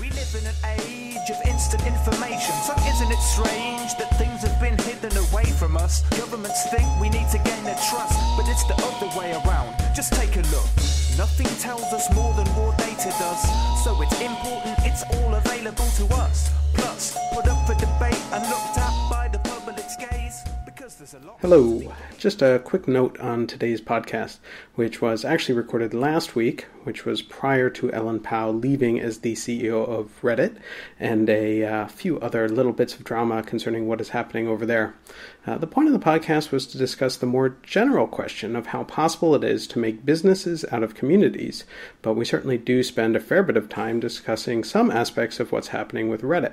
We live in an age of instant information, so isn't it strange that things have been hidden away from us? Governments think we need to gain their trust, but it's the other way around. Just take a look. Nothing tells us more than raw data does, so it's important it's all available to us. Plus, put up for Hello. Just a quick note on today's podcast, which was actually recorded last week, which was prior to Ellen Pao leaving as the CEO of Reddit, and a uh, few other little bits of drama concerning what is happening over there. Uh, the point of the podcast was to discuss the more general question of how possible it is to make businesses out of communities, but we certainly do spend a fair bit of time discussing some aspects of what's happening with Reddit.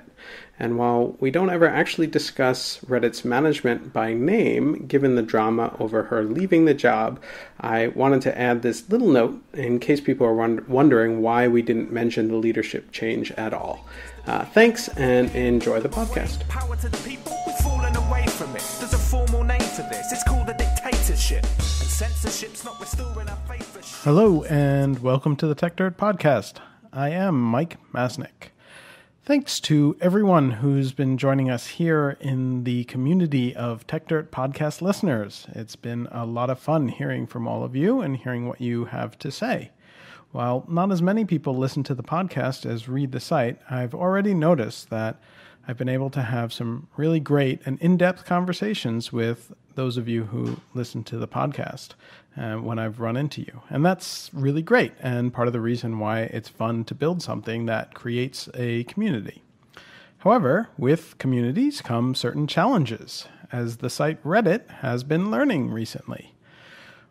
And while we don't ever actually discuss Reddit's management by name, given the drama over her leaving the job, I wanted to add this little note in case people are won- wondering why we didn't mention the leadership change at all. Uh, thanks and enjoy the podcast. This, it's called a dictatorship. And censorship's not restoring our faith. Hello, and welcome to the Techdirt Podcast. I am Mike Masnick. Thanks to everyone who's been joining us here in the community of Techdirt Podcast listeners. It's been a lot of fun hearing from all of you and hearing what you have to say. While not as many people listen to the podcast as read the site, I've already noticed that I've been able to have some really great and in depth conversations with those of you who listen to the podcast uh, when I've run into you. And that's really great, and part of the reason why it's fun to build something that creates a community. However, with communities come certain challenges, as the site Reddit has been learning recently.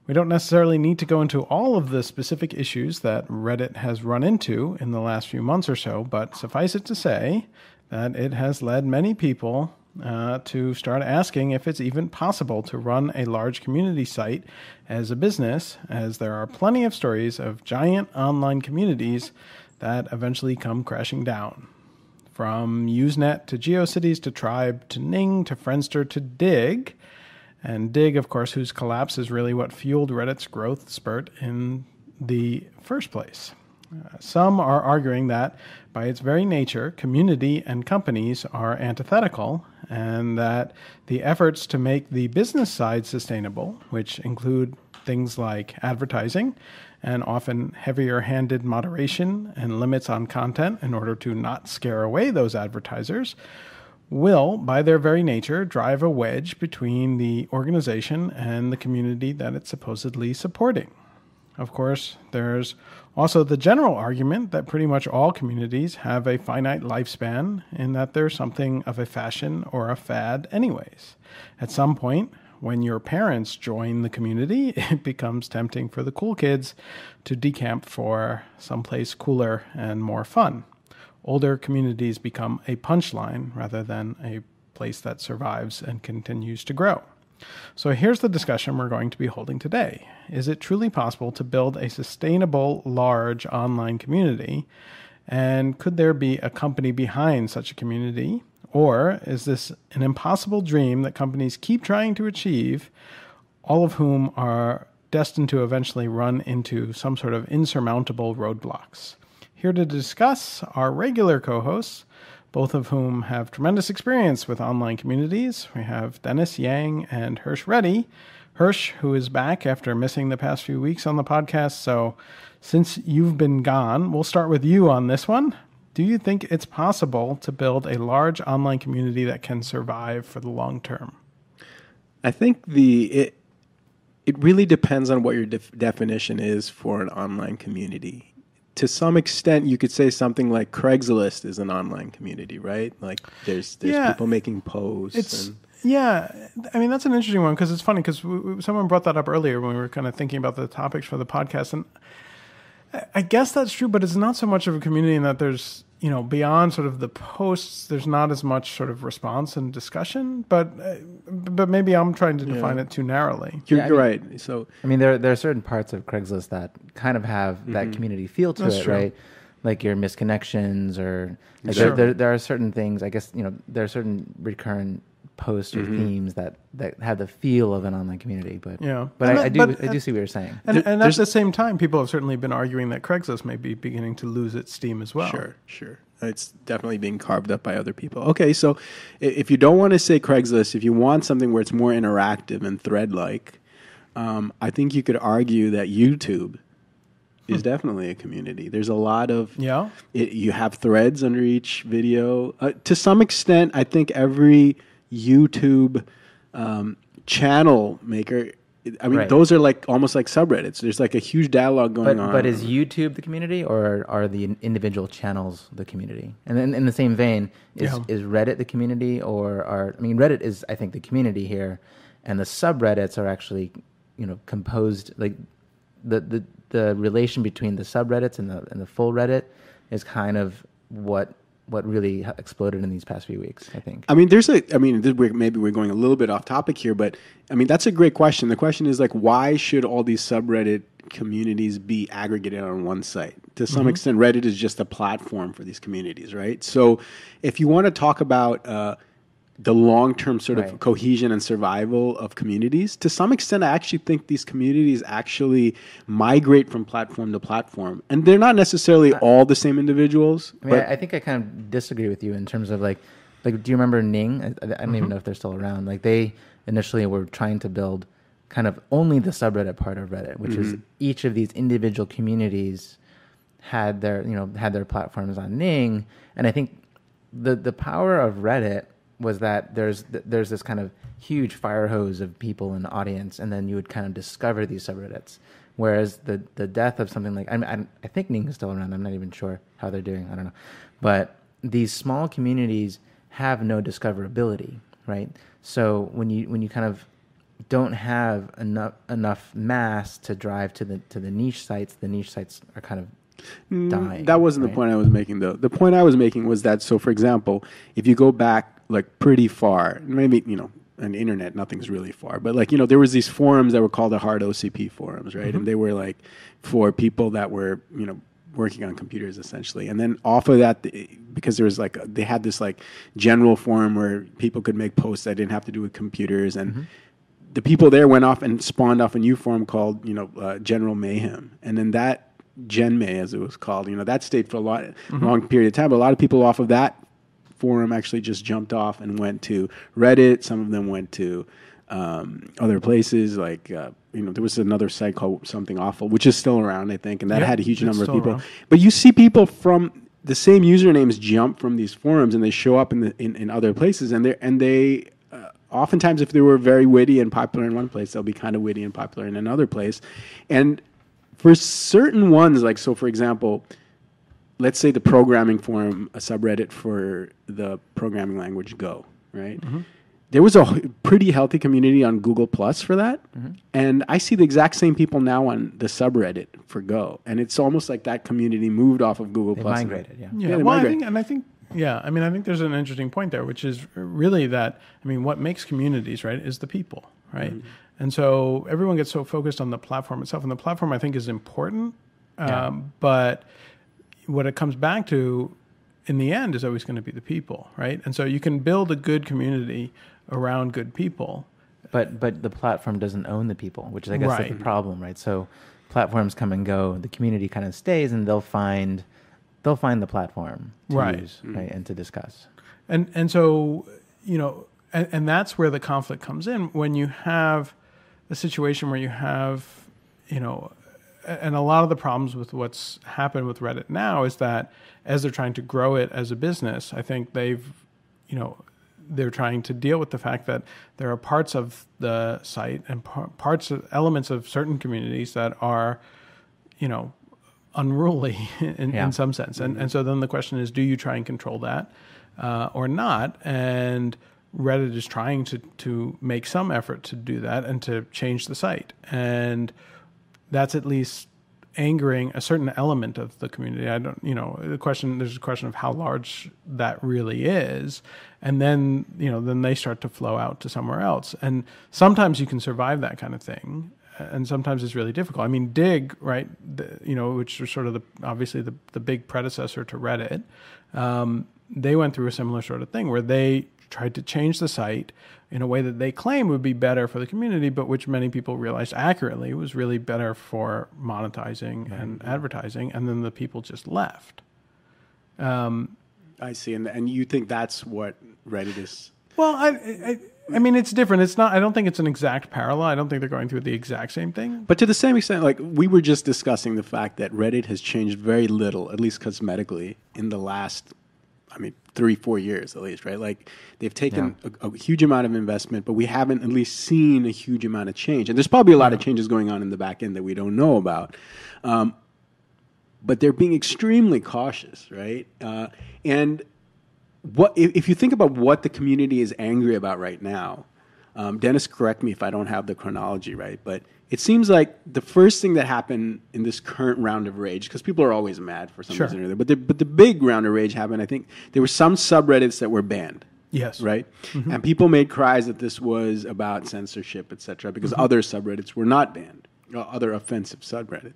We don't necessarily need to go into all of the specific issues that Reddit has run into in the last few months or so, but suffice it to say that it has led many people uh, to start asking if it's even possible to run a large community site as a business, as there are plenty of stories of giant online communities that eventually come crashing down. From Usenet to GeoCities to Tribe to Ning to Friendster to Digg, and Digg, of course, whose collapse is really what fueled Reddit's growth spurt in the first place. Uh, some are arguing that, by its very nature, community and companies are antithetical, and that the efforts to make the business side sustainable, which include things like advertising and often heavier handed moderation and limits on content in order to not scare away those advertisers, will, by their very nature, drive a wedge between the organization and the community that it's supposedly supporting. Of course, there's also the general argument that pretty much all communities have a finite lifespan and that they're something of a fashion or a fad, anyways. At some point, when your parents join the community, it becomes tempting for the cool kids to decamp for someplace cooler and more fun. Older communities become a punchline rather than a place that survives and continues to grow. So here's the discussion we're going to be holding today. Is it truly possible to build a sustainable, large online community? And could there be a company behind such a community? Or is this an impossible dream that companies keep trying to achieve, all of whom are destined to eventually run into some sort of insurmountable roadblocks? Here to discuss are regular co hosts, both of whom have tremendous experience with online communities. We have Dennis Yang and Hersh Reddy. Hersh, who is back after missing the past few weeks on the podcast. So, since you've been gone, we'll start with you on this one. Do you think it's possible to build a large online community that can survive for the long term? I think the it it really depends on what your def- definition is for an online community. To some extent, you could say something like Craigslist is an online community, right? Like there's there's Yeah. people making posts. It's and, yeah. I mean, that's an interesting one because it's funny because someone brought that up earlier when we were kind of thinking about the topics for the podcast, and I- I guess that's true, but it's not so much of a community in that there's you know beyond sort of the posts, there's not as much sort of response and discussion. But uh, but maybe I'm trying to define it too narrowly. you're, Yeah, you're mean- right. So I mean, there there are certain parts of Craigslist that kind of have that community feel to That's it, true. right? Like your misconnections, or like Sure. there, there there are certain things. I guess you know there are certain recurrent posts or themes that that have the feel of an online community. But Yeah. but And I, that- I do but- I do see what you're saying. And, There- and at the same time, people have certainly been arguing that Craigslist may be beginning to lose its steam as well. Sure, sure. It's definitely being carved up by other people. Okay, so if you don't want to say Craigslist, if you want something where it's more interactive and thread like, um, I think you could argue that YouTube is definitely a community. There's a lot of Yeah. it, you have threads under each video. Uh, to some extent, I think every YouTube um, channel maker. I mean, Right. those are like almost like subreddits. There's like a huge dialogue going But on. but is YouTube the community, or are the individual channels the community? And then in the same vein, is Yeah. is Reddit the community, or are I mean Reddit is I think the community here, and the subreddits are actually you know composed like the the the relation between the subreddits and the and the full Reddit is kind of what what really exploded in these past few weeks. I think. I mean, there's a. I mean, maybe we're going a little bit off topic here, but I mean, that's a great question. The question is like, why should all these subreddit communities be aggregated on one site? To some extent, Reddit is just a platform for these communities, right? So, if you want to talk about uh, the long-term sort of cohesion and survival of communities, to some extent, I actually think these communities actually migrate from platform to platform, and they're not necessarily all the same individuals. I mean, but I, think I kind of disagree with you in terms of like, like, do you remember Ning? I, I don't Mm-hmm. even know if they're still around. Like, they initially were trying to build kind of only the subreddit part of Reddit, which is Mm-hmm. each of these individual communities had their, you know, had their platforms on Ning, and I think the the power of Reddit was that there's there's this kind of huge fire hose of people in the audience, and then you would kind of discover these subreddits. Whereas the the death of something like I I, I think Ning is still around. I'm not even sure how they're doing. I don't know, but these small communities have no discoverability, right? So when you when you kind of don't have enough enough mass to drive to the to the niche sites, the niche sites are kind of mm, dying. That wasn't the point I was making, though. The point I was making was that, so for example, if you go back like pretty far, maybe you know, on the internet, nothing's really far, but like you know, there was these forums that were called the HardOCP forums, right? And mm-hmm. they were like for people that were you know working on computers essentially, and then off of that. The, because there was like they had this like general forum where people could make posts that didn't have to do with computers. And mm-hmm. the people there went off and spawned off a new forum called you know uh, General Mayhem, and then that Gen May as it was called, you know that stayed for a lot mm-hmm. long period of time. But a lot of people off of that forum actually just jumped off and went to Reddit. Some of them went to um, other places like. Uh, you know, there was another site called Something Awful, which is still around, I think, and that Yep, had a huge number of people. around. But you see people from the same usernames jump from these forums, and they show up in the in, in other places, and they and they uh, oftentimes, if they were very witty and popular in one place, they'll be kind of witty and popular in another place. And for certain ones, like so, for example, let's say the programming forum, a subreddit for the programming language Go, right? There was a h- pretty healthy community on Google Plus for that, and I see the exact same people now on the subreddit for Go, and it's almost like that community moved off of Google They Plus. and- migrated, yeah. Yeah, Yeah, they well, I think, and I think, yeah, I mean, I think there's an interesting point there, which is really that, I mean, what makes communities, right, is the people, right? Mm-hmm. And so everyone gets so focused on the platform itself, and the platform, I think, is important, Yeah. um, but what it comes back to in the end is always going to be the people, right? And so you can build a good community around good people. But but the platform doesn't own the people, which is I guess is Right. the problem, right? So platforms come and go, the community kind of stays, and they'll find they'll find the platform to Right. use, mm-hmm. right, and to discuss. And and so you know, and, and that's where the conflict comes in when you have a situation where you have, you know, a- and a lot of the problems with what's happened with Reddit now is that as they're trying to grow it as a business, I think they've, you know, they're trying to deal with the fact that there are parts of the site and par- parts of elements of certain communities that are, you know, unruly in, Yeah. in some sense. And, and so then the question is, do you try and control that uh, or not? And Reddit is trying to, to make some effort to do that and to change the site. And that's at least angering a certain element of the community. I don't, you know, the question, there's a question of how large that really is. And then, you know, then they start to flow out to somewhere else. And sometimes you can survive that kind of thing. And sometimes it's really difficult. I mean, Digg, right? The, you know, which was sort of the obviously the the big predecessor to Reddit. Um, they went through a similar sort of thing where they tried to change the site in a way that they claim would be better for the community, but which many people realized accurately was really better for monetizing and advertising, and then the people just left. Um, I see, and and you think that's what Reddit is? Well, I, I, I mean, it's different. It's not. I don't think it's an exact parallel. I don't think they're going through the exact same thing. But to the same extent, like we were just discussing the fact that Reddit has changed very little, at least cosmetically, in the last, I mean, three, four years at least, right? Like they've taken a, a huge amount of investment, but we haven't at least seen a huge amount of change. And there's probably a lot of changes going on in the back end that we don't know about. Um, but they're being extremely cautious, right? Uh, and what if, if you think about what the community is angry about right now? Um, Dennis, correct me if I don't have the chronology right, but it seems like the first thing that happened in this current round of rage, because people are always mad for some Sure. reason or other, but the, but the big round of rage happened. I think there were some subreddits that were banned Yes. right? And people made cries that this was about censorship, etc., because other subreddits were not banned, uh, other offensive subreddit.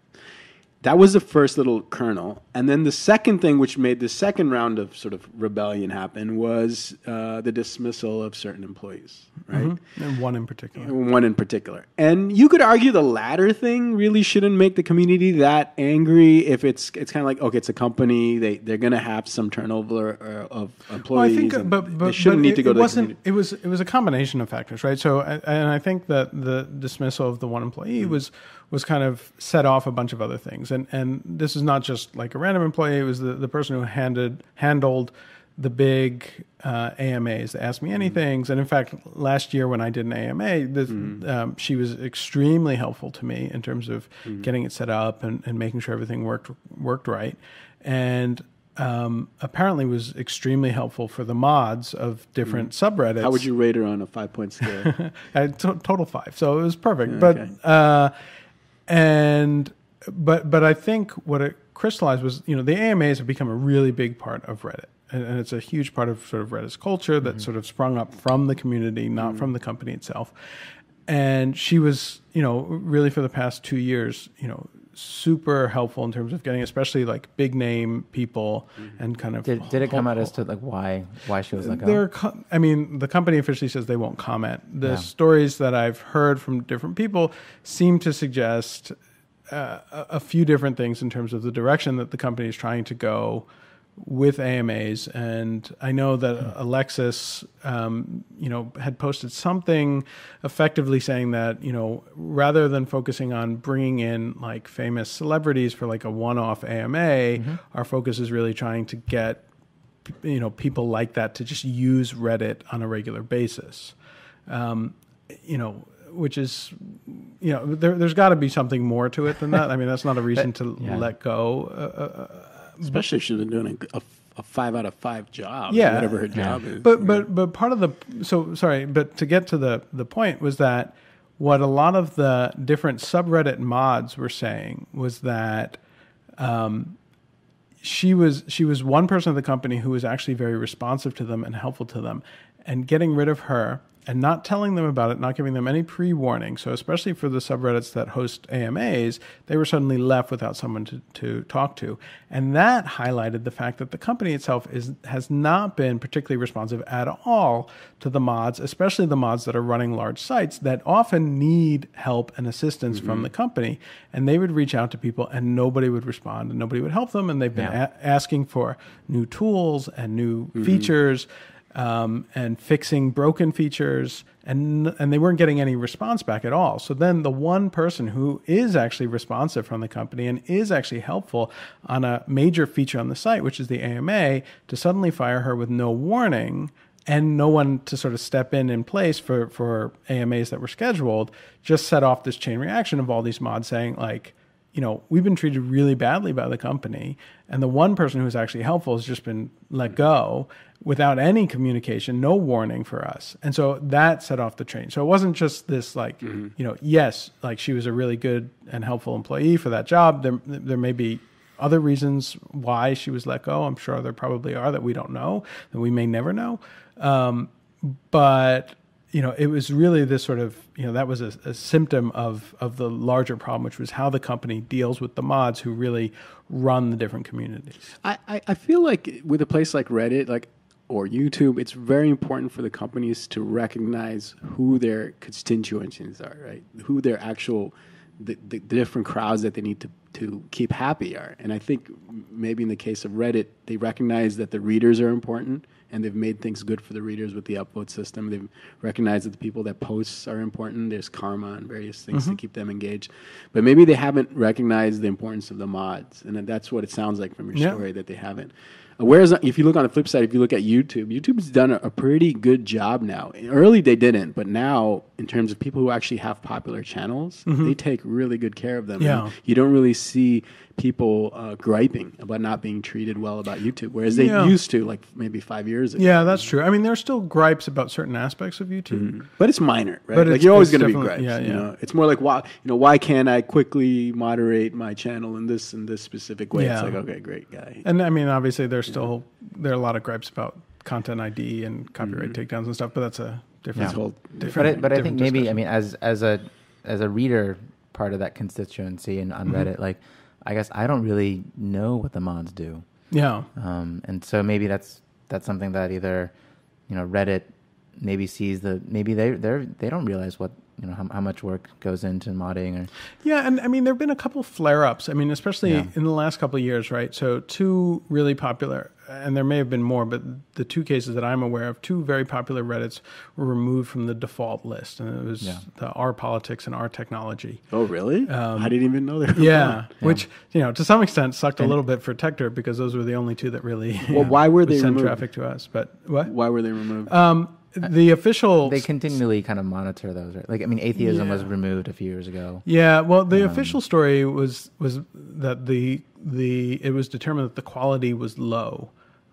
That was the first little kernel, and then the second thing, which made the second round of sort of rebellion happen, was uh, the dismissal of certain employees, right? And one in particular. One in particular. And you could argue the latter thing really shouldn't make the community that angry if it's it's kind of like okay, it's a company, they they're going to have some turnover uh, of employees. Well, I think, but, but they shouldn't but need it, to go it to wasn't. It was it was a combination of factors, right? So, and I think that the dismissal of the one employee Mm-hmm. was was kind of set off a bunch of other things, and and this is not just like a random employee. It was the, the person who handed handled the big uh, AMAs, the Ask Me Anythings, and in fact, last year when I did an AMA, this, um, she was extremely helpful to me in terms of getting it set up and, and making sure everything worked worked right, and um, apparently was extremely helpful for the mods of different subreddits. Mm. How would you rate her on a five point scale? Uh, total five, so it was perfect. Yeah, but okay. uh, and but but I think what it crystallized was you know the AMAs have become a really big part of Reddit. And, and it's a huge part of sort of Reddit's culture that Mm-hmm. sort of sprung up from the community, not from the company itself. And she was, you know, really for the past two years, you know, super helpful in terms of getting, especially like big name people Mm-hmm. and kind of. Did, did it come out as to like why why she was like they're, oh, I mean, the company officially says they won't comment. The Yeah. stories that I've heard from different people seem to suggest uh, a few different things in terms of the direction that the company is trying to go with AMAs. And I know that Alexis, um, you know, had posted something effectively saying that, you know, rather than focusing on bringing in like famous celebrities for like a one-off AMA, our focus is really trying to get you know people like that to just use Reddit on a regular basis. Um, you know, which is you know there, there's got to be something more to it than that. I mean, that's not a reason to yeah. let go. Uh, uh, Especially if she's been doing a, a, a five out of five job, Yeah. whatever her job is. but but but part of the so sorry, but to get to the the point was that what a lot of the different subreddit mods were saying was that um, she was she was one person of the company who was actually very responsive to them and helpful to them, and getting rid of her and not telling them about it, not giving them any pre-warning. So especially for the subreddits that host AMAs, they were suddenly left without someone to, to talk to, and that highlighted the fact that the company itself is has not been particularly responsive at all to the mods, especially the mods that are running large sites that often need help and assistance from mm-hmm. the company, and they would reach out to people and nobody would respond and nobody would help them, and they've been Yeah. a- asking for new tools and new mm-hmm. features um, and fixing broken features and and they weren't getting any response back at all. So then the one person who is actually responsive from the company and is actually helpful on a major feature on the site which is the AMA to suddenly fire her with no warning and no one to sort of step in in place for for AMAs that were scheduled just set off this chain reaction of all these mods saying like you know, we've been treated really badly by the company, and the one person who's actually helpful has just been let go without any communication, no warning for us. And so that set off the train. So it wasn't just this like, you know, yes, like she was a really good and helpful employee for that job. There there may be other reasons why she was let go. I'm sure there probably are that we don't know, that we may never know. Um, but you know, it was really this sort of, you know, that was a, a symptom of of the larger problem, which was how the company deals with the mods who really run the different communities. I, I, I feel like with a place like Reddit, like or YouTube, it's very important for the companies to recognize who their constituencies are, right? Who their actual the, the, different crowds that they need to to keep happy are. And I think maybe in the case of Reddit, they recognize that the readers are important and they've made things good for the readers with the upvote system. They've recognized that the people that posts are important. There's karma and various things Mm-hmm. to keep them engaged. But maybe they haven't recognized the importance of the mods. And that's what it sounds like from your Yeah. story that they haven't. Whereas if you look on the flip side, if you look at YouTube, YouTube's done a, a pretty good job now. Early they didn't, but now in terms of people who actually have popular channels, they take really good care of them. Mm-hmm. Yeah. You don't really see people uh, griping about not being treated well about YouTube, whereas they Yeah. used to, like maybe five years ago. Yeah, that's true. I mean, there are still gripes about certain aspects of YouTube. But it's minor, right? But like it's- you're always going to be definitely- gripes. yeah, You yeah. know, it's more like why you know why can't I quickly moderate my channel in this in this specific way? It's Yeah. like okay, great guy. And I mean, obviously, there's still there are a lot of gripes about content ID and copyright takedowns and stuff, but that's a different. This whole But different I, but I think different maybe I mean as as a as a reader part of that constituency and Mm-hmm. on Reddit, like I guess I don't really know what the mods do, yeah, um, and so maybe that's that's something that either you know Reddit maybe sees the maybe they they they don't realize what you know how, how much work goes into modding or yeah, and I mean, there've been a couple flare-ups. I mean, especially Yeah. in the last couple of years, right? So two really popular, and there may have been more, but the two cases that I'm aware of, two very popular Reddits were removed from the default list, and it was Yeah. the R Politics and R Technology. Oh really? I didn't even know that. Um, Yeah, which you know to some extent sucked a little bit for Techdirt because those were the only two that really Well, why were they send removed? traffic to us. But what? Why were they removed? Um, the official they continually kind of monitor those. Right? Like I mean, atheism was removed a few years ago. Yeah, well, the Um, official story was was that the the it was determined that the quality was low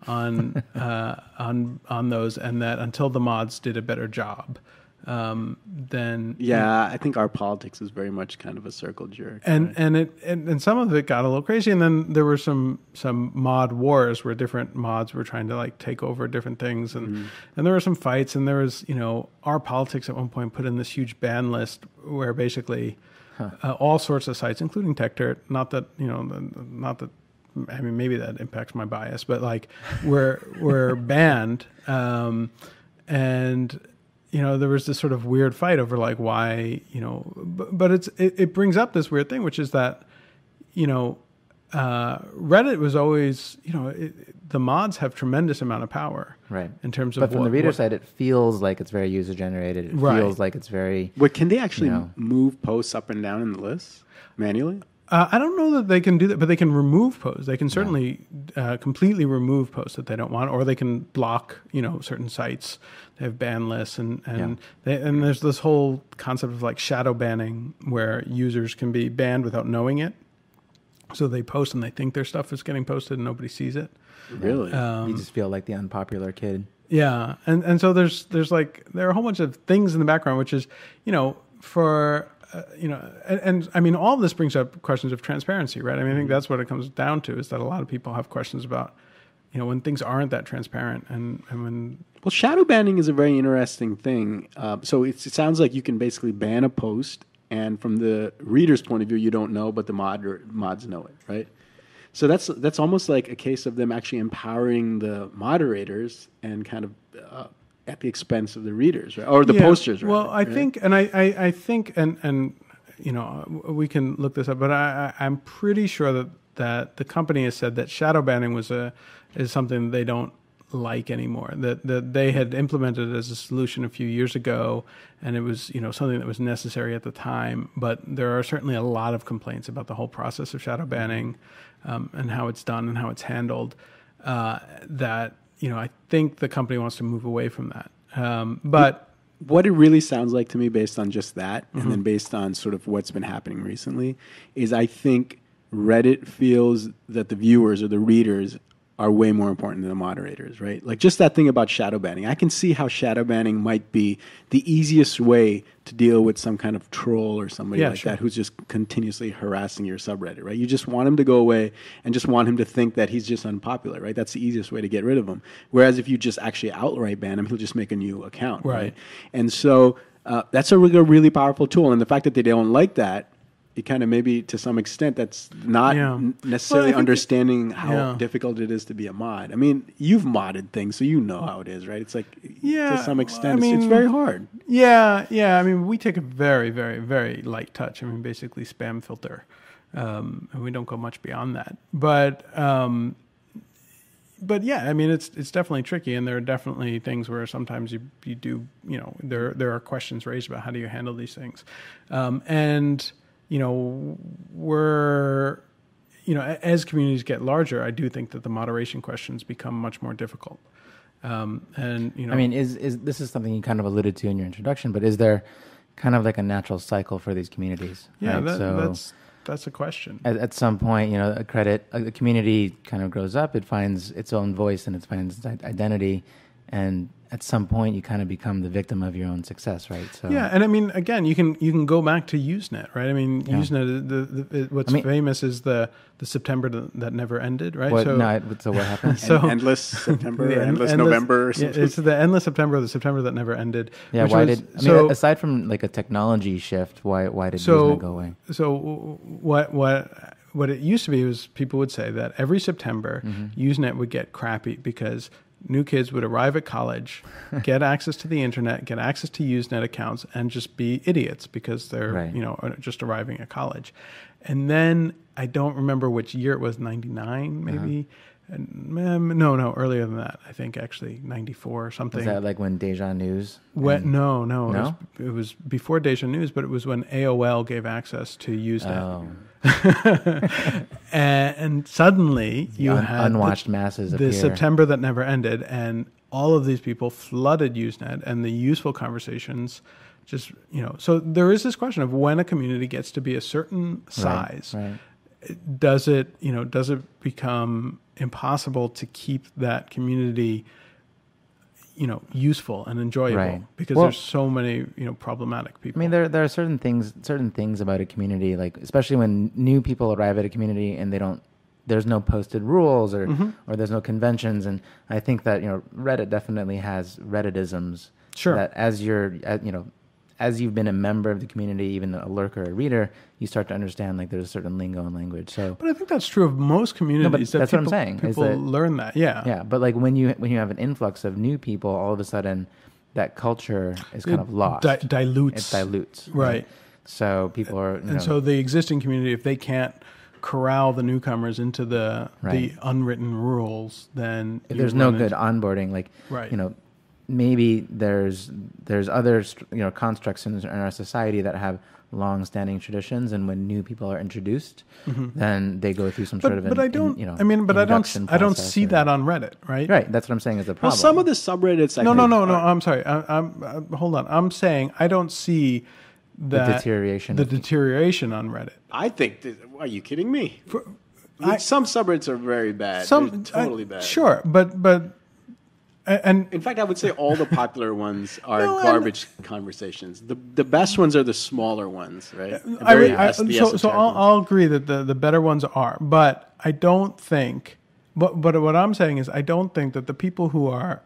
on uh, on on those, and that until the mods did a better job, um, then yeah, I think our politics is very much kind of a circle jerk. and right? and it and, and some of it got a little crazy, and then there were some some mod wars where different mods were trying to like take over different things, and Mm-hmm. and there were some fights, and there was you know our politics at one point put in this huge ban list where basically uh, all sorts of sites, including Techdirt, not that you know, not that. I mean, maybe that impacts my bias, but like, were were banned, um, and you know there was this sort of weird fight over like why you know but, but it's it, it brings up this weird thing which is that you know uh, reddit was always you know it, the mods have tremendous amount of power Right. in terms of But from what- the reader what- side, it feels like it's very user generated. It Right. feels like it's very Wait, can they actually No. move posts up and down in the list manually? Uh, I don't know that they can do that, but they can remove posts. They can certainly uh, completely remove posts that they don't want, or they can block, you know, certain sites. They have ban lists, and and they, and there's this whole concept of like shadow banning, where users can be banned without knowing it. So they post and they think their stuff is getting posted, and nobody sees it. Really? Um, you just feel like the unpopular kid. Yeah, and and so there's there's like there are a whole bunch of things in the background, which is you know for uh, you know and, and I mean all of this brings up questions of transparency, right? I mean I think that's what it comes down to is that a lot of people have questions about you know when things aren't that transparent and and when Well, shadow banning is a very interesting thing. Uh, so it's, it sounds like you can basically ban a post, and from the reader's point of view, you don't know, but the mod mods know it, right? So that's that's almost like a case of them actually empowering the moderators and kind of uh, at the expense of the readers, right? Or the Yeah. posters, Well, I right? think, and I, I, I think, and and you know, we can look this up, but I, I, I'm pretty sure that that the company has said that shadow banning was a is something they don't like anymore. That that they had implemented it as a solution a few years ago, and it was you know something that was necessary at the time. But there are certainly a lot of complaints about the whole process of shadow banning um, and how it's done and how it's handled. Uh, that you know, I think the company wants to move away from that. Um, but what it really sounds like to me, based on just that, Mm-hmm. and then based on sort of what's been happening recently, is I think Reddit feels that the viewers or the readers are way more important than the moderators, right? Like just that thing about shadow banning. I can see how shadow banning might be the easiest way to deal with some kind of troll or somebody Yeah, like sure. that who's just continuously harassing your subreddit, right? You just want him to go away and just want him to think that he's just unpopular, right? That's the easiest way to get rid of him. Whereas if you just actually outright ban him, he'll just make a new account, Right. and so uh, that's a really, really powerful tool. And the fact that they don't like that, it kind of maybe to some extent that's not Yeah. n- Well, necessarily I think- understanding how yeah. difficult it is to be a mod. I mean, you've modded things, so you know how it is, right? It's like Yeah, to some I extent, it's, it's very hard. Yeah, yeah. I mean, we take a very, very, very light touch. I mean, basically spam filter. um, and we don't go much beyond that. But um, but yeah, I mean it's it's definitely tricky, and there are definitely things where sometimes you you do you know there there are questions raised about how do you handle these things, um, and you know we're you know as communities get larger, I do think that the moderation questions become much more difficult, um, and you know I mean, is is this is something you kind of alluded to in your introduction, but is there kind of like a natural cycle for these communities? yeah right? that, so that's that's a question. at, at some point, you know, a credit a, community kind of grows up, it finds its own voice and it finds its identity, and at some point, you kind of become the victim of your own success, right? So Yeah, and I mean, again, you can you can go back to Usenet, right? I mean, Yeah. Usenet. The, the, it- what's I mean- famous is the the September that, that never ended, right? what? so, no, it- so what happened? So- En- endless September, Yeah, en- endless, November, or Yeah, it's the endless September, the September that never ended. yeah, which why was- did I mean so aside from like a technology shift, why why did So- Usenet go away? so what what what it used to be was people would say that every September Mm-hmm. Usenet would get crappy because new kids would arrive at college, get access to the internet, get access to Usenet accounts, and just be idiots because they're Right. you know just arriving at college. And then I don't remember which year it was, ninety nine maybe. And, um, no, no, earlier than that. I think actually ninety four or something. Is that like when Deja News? When, and- no, no, It, was, it was before Deja News, but it was when AOL gave access to Usenet, Oh, and, suddenly you un- had unwatched the, masses the appear. September that never ended, and all of these people flooded Usenet, and the useful conversations just you know. So there is this question of when a community gets to be a certain size, right. does it you know does it become impossible to keep that community you know useful and enjoyable Right. because Well- there's so many you know problematic people I mean, there there are certain things certain things about a community, like especially when new people arrive at a community and they don't. There's no posted rules or Mm-hmm. or there's no conventions, and I think that you know Reddit definitely has Redditisms. Sure. That as you're you know as you've been a member of the community, even a lurker, a reader, you start to understand like there's a certain lingo and language. So but i think that's true of most communities that that's what I'm people, saying, people that- learn that yeah yeah, but like when you when you have an influx of new people, all of a sudden that culture is kind It of lost. di- dilutes it dilutes. right So people are and know, so the existing community if they can't corral the newcomers into the Right. the unwritten rules then if there's no good into- onboarding like Right. you know maybe there's there's other you know constructs in, in our society that have long-standing traditions and when new people are introduced then they go through some but, sort of but an- I don't in- you know I mean but I don't I don't see or- that on Reddit right right that's what i'm saying is the well, some of the subreddits. I no no think no no are- I'm sorry I, I'm uh, hold on I'm saying I don't see that deterioration the deterioration on Reddit I think. That, are you kidding me? I mean, I- some subreddits are very bad. some They're totally I- bad. sure but but and In fact, I would say all the popular ones are No, garbage conversations. The the best ones are the smaller ones, right? Uh, the I very I, so, so I'll. I'll agree that the, the better ones are, but I don't think. But but what I'm saying is, I don't think that the people who are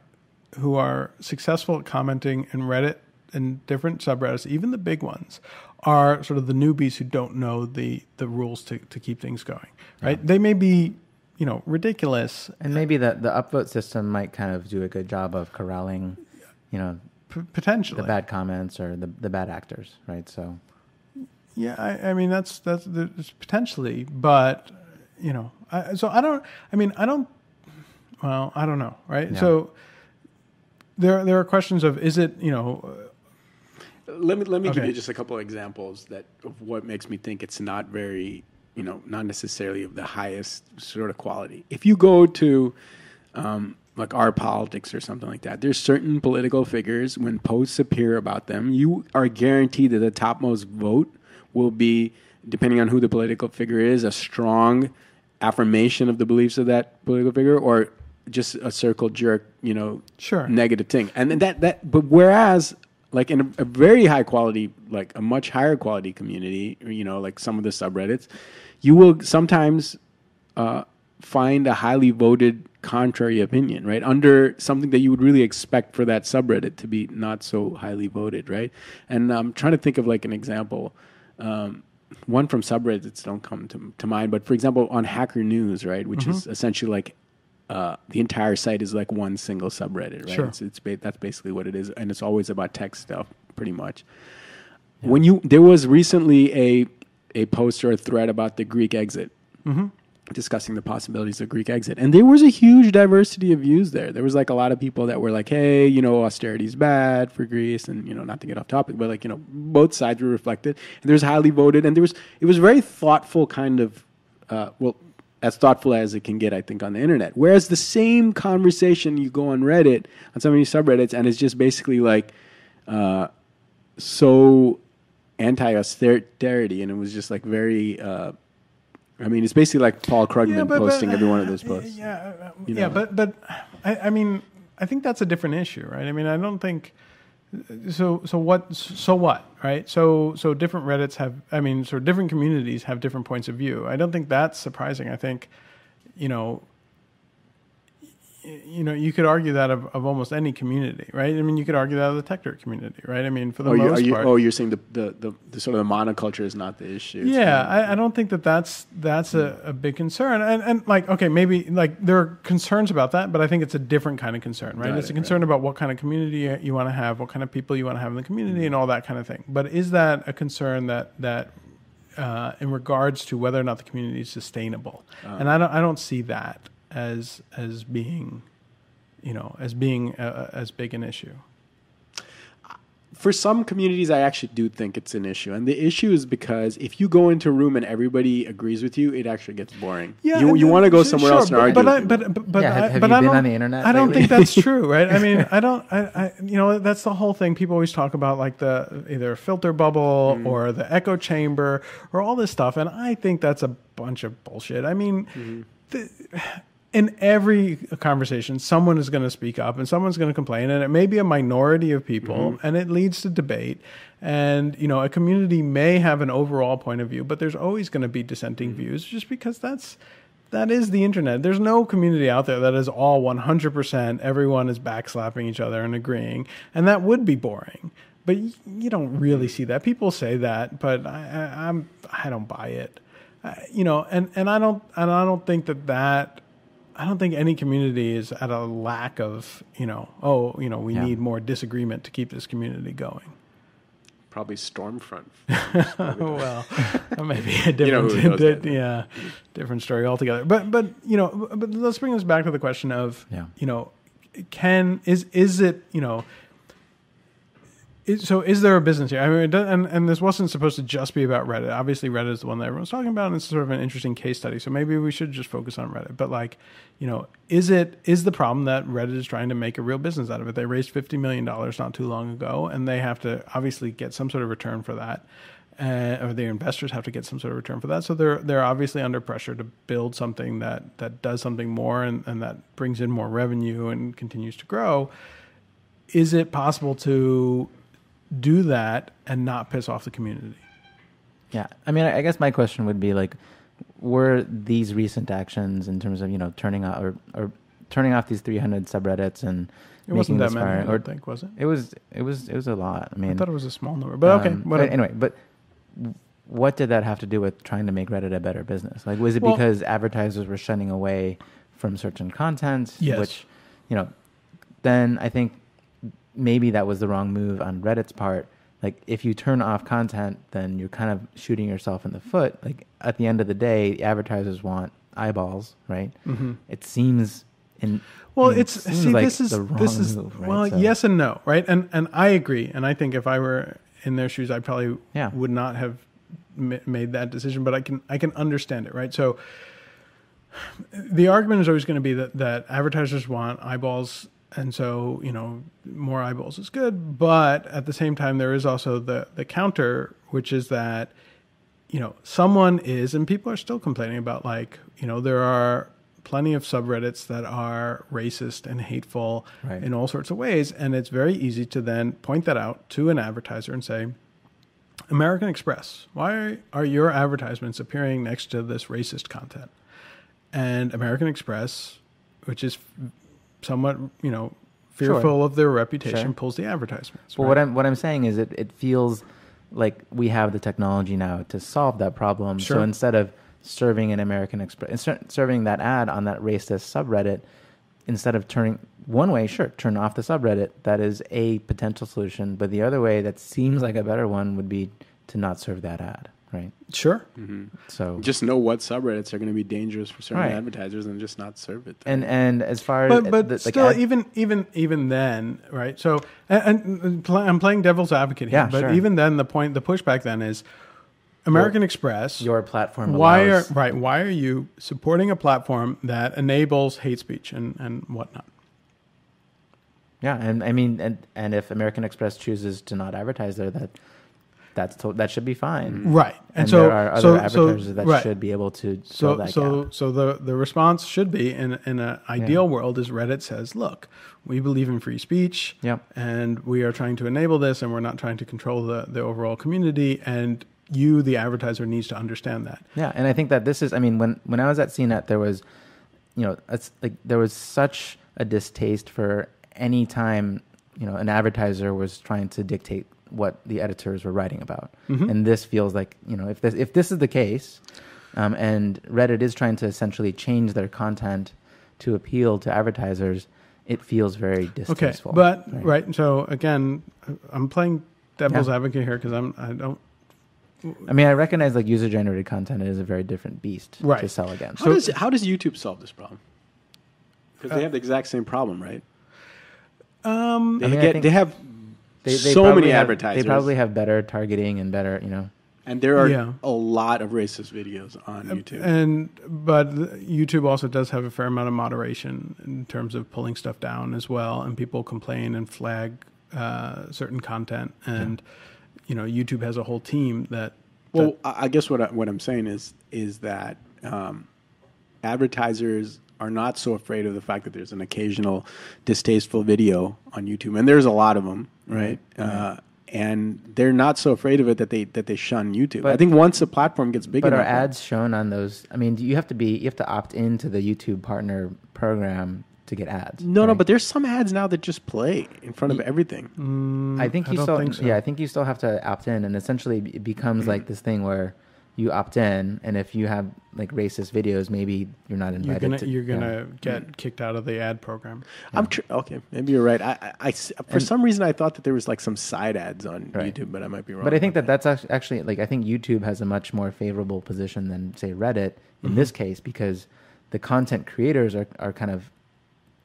who are successful at commenting in Reddit and different subreddits, even the big ones, are sort of the newbies who don't know the the rules to to keep things going. Right? They may be, you know, ridiculous and maybe the the upvote system might kind of do a good job of corralling you know p- potentially. the bad comments or the the bad actors right so Yeah, I, I mean that's that's there's potentially, but you know, I, so I don't. I mean, I don't. Well, I don't know, right? Yeah. So there there are questions of is it you know Let me let me give you just a couple of examples that of what makes me think it's not very, you know, not necessarily of the highest sort of quality. If you go to um, like our politics or something like that, there's certain political figures when posts appear about them, you are guaranteed that the topmost vote will be, depending on who the political figure is, a strong affirmation of the beliefs of that political figure, or just a circle jerk, you know, Sure. negative thing. And then that that but whereas like in a, a very high quality, like a much higher quality community, you know, like some of the subreddits, you will sometimes uh, find a highly voted contrary opinion, right? Under something that you would really expect for that subreddit to be not so highly voted, right? And I'm trying to think of like an example. Um, one from subreddits don't come to, to mind, but for example, on Hacker News, right, which is essentially like uh, the entire site is like one single subreddit, right? Sure. It's, it's ba- that's basically what it is, and it's always about tech stuff, pretty much. When you there was recently a a post or a thread about the Greek exit, discussing the possibilities of Greek exit, and there was a huge diversity of views there. There was like a lot of people that were like, "Hey, you know, austerity is bad for Greece," and you know, not to get off topic, but like you know, both sides were reflected, and there was highly voted, and there was it was very thoughtful kind of, uh, well. As thoughtful as it can get, I think, on the internet. Whereas the same conversation you go on Reddit, on some of these subreddits, and it's just basically like, uh, so anti-austerity, and it was just like very. Uh, I mean, it's basically like Paul Krugman posting every one of those posts. Yeah, uh, You yeah, but but I, I mean, I think that's a different issue, right? I mean, I don't think so. So what? So what? Right? So so different Reddits have. I mean, of different communities have different points of view. I don't think that's surprising. I think, you know. You know, you could argue that of, of almost any community, right? I mean, you could argue that of the tech community, right? I mean, for the Oh, you, most you, part. oh, you're saying the, the, the, the sort of the monoculture is not the issue. Yeah, kind of- I, I don't think that that's that's a, a big concern, and and like okay, maybe like there are concerns about that, but I think it's a different kind of concern, right? Got it's a it, concern about what kind of community you, you want to have, what kind of people you want to have in the community, and all that kind of thing. But is that a concern that that uh, in regards to whether or not the community is sustainable? and I don't I don't see that as as being, you know, as being uh, as big an issue. for some communities, I actually do think it's an issue, and the issue is because if you go into a room and everybody agrees with you, it actually gets boring. you you want to go somewhere sure, else and but, argue. But, I, people. but, but, but Yeah, have- I, have but you I been don't, on the internet I don't lately? think that's true, right? I mean, I don't. I, I, you know, that's the whole thing. People always talk about like the either filter bubble Mm-hmm. or the echo chamber or all this stuff, and I think that's a bunch of bullshit. I mean. Mm-hmm. The, in every conversation, someone is going to speak up and someone's going to complain, and it may be a minority of people, Mm-hmm. and it leads to debate. And you know, a community may have an overall point of view, but there's always going to be dissenting Mm-hmm. views, just because that's that is the internet. There's no community out there that is all 100%. Everyone is backslapping each other and agreeing, and that would be boring. But you don't really see that. People say that, but I, I, I'm I don't buy it. I, you know, and and I don't and I don't think that that I don't think any community is at a lack of, you know, oh, you know, we Yeah. need more disagreement to keep this community going. Probably Stormfront. Well, that may be a know different, who knows that. yeah, different story altogether. But but you know, but let's bring this back to the question of, Yeah. you know, can is is it you know. So is there a business here? I mean, and and this wasn't supposed to just be about Reddit. Obviously, Reddit is the one that everyone's talking about, and it's sort of an interesting case study. So maybe we should just focus on Reddit. But like, you know, is it is the problem that Reddit is trying to make a real business out of it? They raised fifty million dollars not too long ago, and they have to obviously get some sort of return for that, uh, or their investors have to get some sort of return for that. So they're they're obviously under pressure to build something that that does something more and, and that brings in more revenue and continues to grow. Is it possible to do that and not piss off the community? Yeah, I mean, I I guess my question would be like, were these recent actions in terms of you know turning off or, or turning off these 300 subreddits and It making wasn't that this many, I fire, don't or think, was it? it was it was it was a lot. I mean, I thought it was a small number, but okay. um. But anyway, but what did that have to do with trying to make Reddit a better business? Like, was it Well- because advertisers were shunning away from certain content? Yes. Which, you know, then I think maybe that was the wrong move on Reddit's part. Like, if you turn off content, then you're kind of shooting yourself in the foot. Like, at the end of the day, advertisers want eyeballs, right? Mm-hmm. It seems in Well, I mean, it's seems see like this is this is move, right? well, So- yes and no, right? And and I agree, and I think if I were in their shoes, I probably Yeah. would not have ma- made that decision. But I can I can understand it, right? So the argument is always going to be that that advertisers want eyeballs. And so, you know, more eyeballs is good, but at the same time, there is also the the counter, which is that you know, someone is, and people are still complaining about, like, you know, there are plenty of subreddits that are racist and hateful Right. in all sorts of ways. And it's very easy to then point that out to an advertiser and say, American Express, why are your advertisements appearing next to this racist content? And American Express, which is somewhat, you know, fearful of their reputation, Sure. pulls the advertisements. Well, right? what I'm what I'm saying is it it feels like we have the technology now to solve that problem. Sure. So instead of serving an American Express, serving that ad on that racist subreddit, instead of turning one way, sure, turn off the subreddit. That is a potential solution. But the other way, that seems like a better one, would be to not serve that ad. Right? Sure. Mm-hmm. So Just know what subreddits are going to be dangerous for certain Right. advertisers and just not serve it. and and as far but as but the- like still, ad- even even even then, right? So, and, and pl- I'm playing devil's advocate here, Yeah, but sure. even then, the point, the pushback then is American Express. your platform why are right? Why are you supporting a platform that enables hate speech and and whatnot? yeah, and I mean, and and if American Express chooses to not advertise there, that that's to, that should be fine. Mm-hmm. Right, and, And, so there are other so, advertisers so that right. should be able to So that so gap. so the the response should be in in an ideal world is Reddit says, look, we believe in free speech, Yep. and we are trying to enable this, and we're not trying to control the the overall community, and you, the advertiser, needs to understand that. Yeah, and I think that this is. I mean, when when I was at CNET, there was, you know, it's like there was such a distaste for any time you know an advertiser was trying to dictate what the editors were writing about, Mm-hmm. and this feels like you know if this if this is the case, um, and Reddit is trying to essentially change their content to appeal to advertisers, it feels very distasteful. Okay, distasteful. but right. So again, I'm playing devil's Yeah. advocate here because I'm I don't I mean, I recognize like user generated content is a very different beast to sell against. How does how does YouTube solve this problem? Because they have the exact same problem, right? Um, they, I mean, get, think- they have They, they so many have- advertisers, They probably have better targeting and better, you know. and there are Yeah. a lot of racist videos on YouTube. And but YouTube also does have a fair amount of moderation in terms of pulling stuff down as well, and people complain and flag uh, certain content, and you know YouTube has a whole team that. Well, I I guess what I, what I'm saying is is that um, advertisers are not so afraid of the fact that there's an occasional distasteful video on YouTube, and there's a lot of them, right? Uh, and they're not so afraid of it that they that they shun YouTube. I think once a platform gets big But are ads shown on those? I mean, do you have to be you have to opt into the YouTube partner program to get ads? no, no, but there's some ads now that just play in front of everything. I think I you don't still think so. yeah, I think you still have to opt in, and essentially it becomes like this thing where you opt in, and if you have like racist videos, maybe you're not invited. You're gonna to, you're gonna get kicked out of the ad program. I'm tr- okay. Maybe you're right. I, I- I s- for And- some reason I thought that there was like some side ads on Right. YouTube, but I might be wrong. But I think about that that's actually like I think YouTube has a much more favorable position than say Reddit in Mm-hmm. this case because the content creators are, are kind of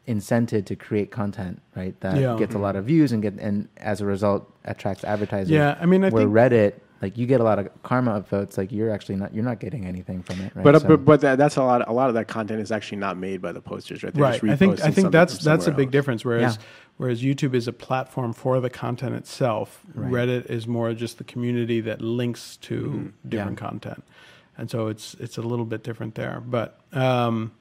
incented to create content right that Yeah. gets a lot of views and get and as a result attracts advertisers. Yeah, I mean, I where think Reddit like you get a lot of karma votes like you're actually not you're not getting anything from it right. But, uh, So- but but that, that's a lot. A lot of that content is actually not made by the posters, right? They're right. just I think I think that's that's a big else. difference. Whereas Yeah. whereas YouTube is a platform for the content itself, Right. Reddit is more just the community that links to Mm-hmm. different Yeah. content, and so it's it's a little bit different there. But um,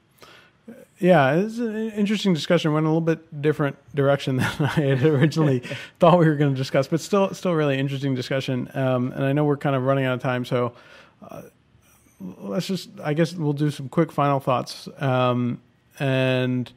yeah, it's an interesting discussion. Went a little bit different direction than I had originally thought we were going to discuss, but still still really interesting discussion. Um, and I know we're kind of running out of time, so let's just i guess we'll do some quick final thoughts um, and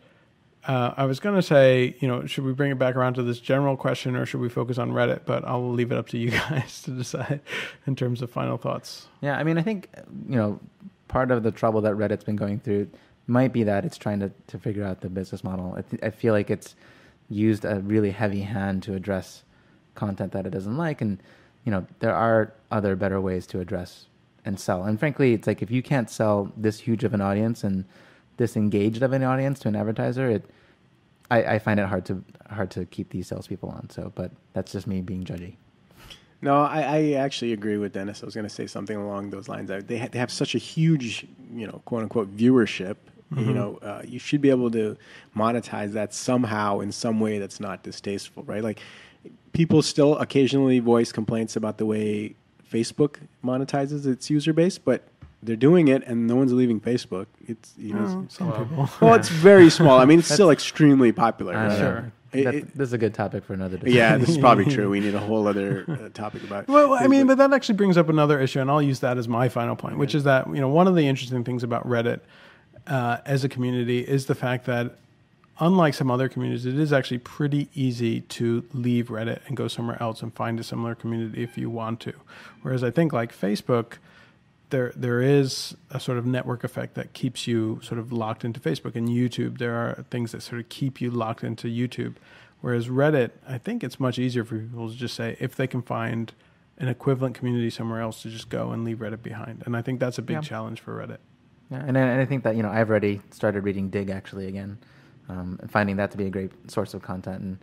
uh, i was going to say you know should we bring it back around to this general question or should we focus on reddit but i'll leave it up to you guys to decide in terms of final thoughts Yeah, I mean, I think you know part of the trouble that Reddit's been going through might be that it's trying to, to figure out the business model. I, th- I feel like it's used a really heavy hand to address content that it doesn't like, and you know there are other better ways to address and sell. And frankly, it's like if you can't sell this huge of an audience and this engaged of an audience to an advertiser, it I, I find it hard to hard to keep these salespeople on. So, but that's just me being judgy. No, I, I actually agree with Dennis. I was going to say something along those lines. I- They ha- they have such a huge, you know, quote unquote viewership. You know, uh, you should be able to monetize that somehow in some way that's not distasteful, right? Like, people still occasionally voice complaints about the way Facebook monetizes its user base, but they're doing it, and no one's leaving Facebook. It's you know, some people well, it's very small. I mean, it's still extremely popular. I don't right? Sure. It- That- it- this is a good topic for another day. yeah, this is probably true. We need a whole other uh, topic about. Well, I mean, Facebook. but that actually brings up another issue, and I'll use that as my final point, which is that you know one of the interesting things about Reddit uh, as a community is the fact that unlike some other communities, it is actually pretty easy to leave Reddit and go somewhere else and find a similar community if you want to. Whereas I think like Facebook, there there is a sort of network effect that keeps you sort of locked into Facebook and YouTube. There are things that sort of keep you locked into YouTube. Whereas Reddit, I think it's much easier for people to just say if they can find an equivalent community somewhere else to just go and leave Reddit behind. And I think that's a big Yeah. challenge for Reddit. Yeah, and I, and I think that you know I've already started reading Digg actually again, um, and finding that to be a great source of content, and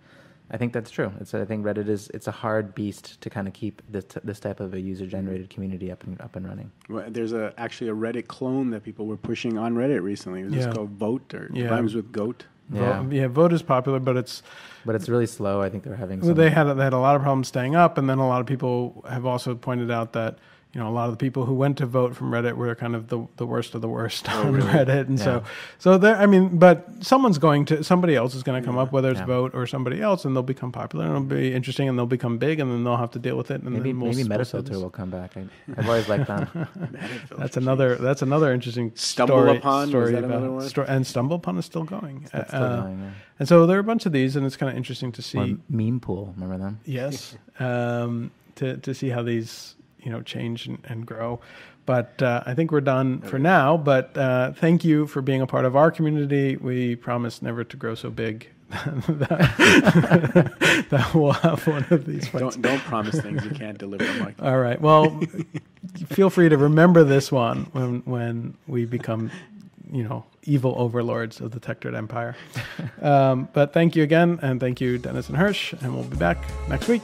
I think that's true. It's I think Reddit is it's a hard beast to kind of keep this t- this type of a user generated community up and up and running. Well, There's a actually a Reddit clone that people were pushing on Reddit recently. It was Yeah. called Voat or Yeah. rhymes with goat. Yeah, Voat, yeah, Voat is popular, but it's but it's really slow. I think they're having. well, they had they had a lot of problems staying up, and then a lot of people have also pointed out that you know a lot of the people who went to Voat from Reddit were kind of the the worst of the worst Oh, on really? Reddit, and so Yeah. so there. I mean, but someone's going to somebody else is going to come Yeah. up, whether it's Yeah. Voat or somebody else, and they'll become popular, and it'll be interesting, and they'll become big, and then they'll have to deal with it. And maybe then we'll, maybe we'll Metafilter will come back. I, I've always liked that. That's another. That's another interesting Stumble story. Upon, story that about another sto- and StumbleUpon is still going. That's still Uh, going, yeah. And so there are a bunch of these, and it's kind of interesting to see. Or Memepool. Remember them? Yes, um, to to see how these you know change and, and grow. But uh, I think we're done for now. But uh, thank you for being a part of our community. We promise never to grow so big that, that we'll have one of these fights. Don't don't promise things you can't deliver, Mike. All right. Well, feel free to remember this one when when we become, you know, evil overlords of the Techdirt Empire. Um, but thank you again, and thank you, Dennis and Hersh, and we'll be back next week.